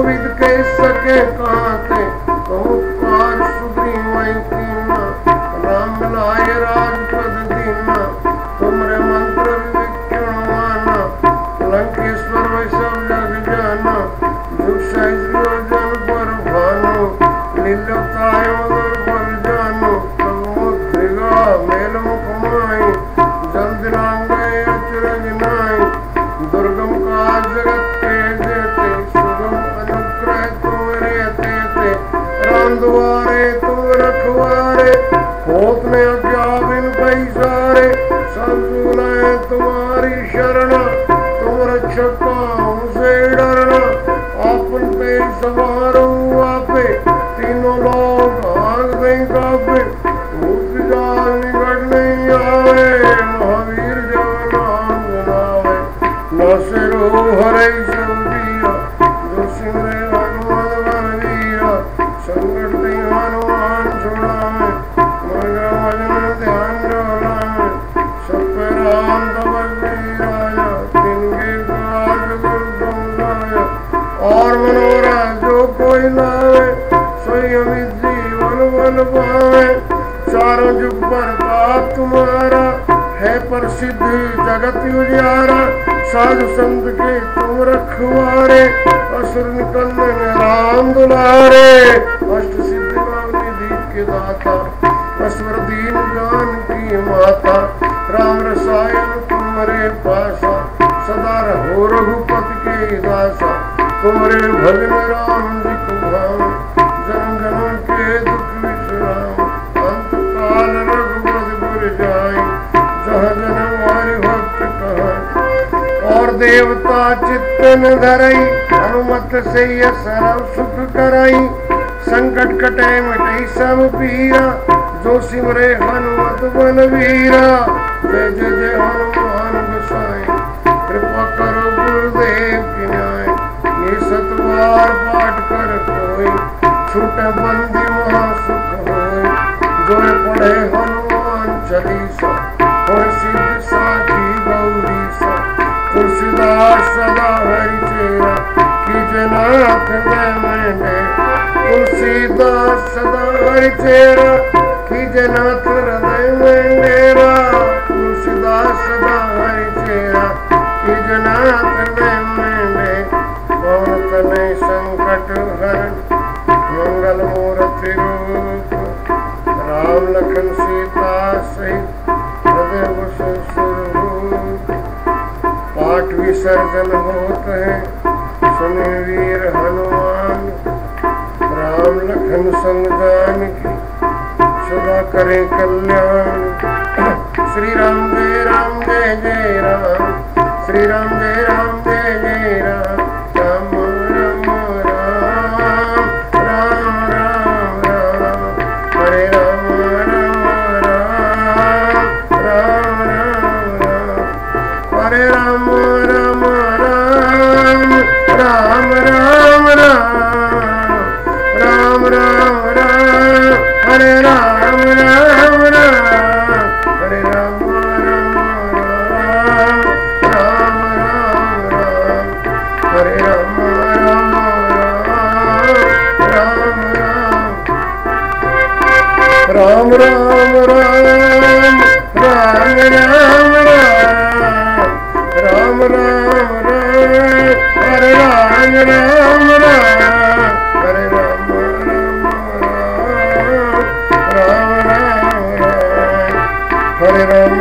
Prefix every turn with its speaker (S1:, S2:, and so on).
S1: गोविंद के सके का और मनोरा जो कोई लावे सोई जीवन बल पावे। चारों जुग पर बाप तुम्हारा, है प्रसिद्ध जगत उजियारा। साधु संत के तुम रखवारे, असुर निकलने में राम दुलारे। अष्ट सिद्धि निधि के दाता असवर दीन जान की माता। राम रसायन तुम्हारे पासा, सदा रहो रघुपति के दासा। तुम्हारे भजन राम जी को भाव जन्म जन्म के दुख विश्राम अंत काल रघुपति पुर जाए जहाँ जन्म हरि भक्त कहा और देवता चित्तन धरई अनुमत से ये सरव सुख करई। संकट कटे मिटई सब पीरा जो सिमरे हनुमत बन वीरा जय जय जय हनुमान। पाठ विसर्जन होते हैं। सुने वीर हनुमान, राम लखन संग जान की सदा करे कल्याण। श्री राम जय राम जय जय राम। Hare Rama.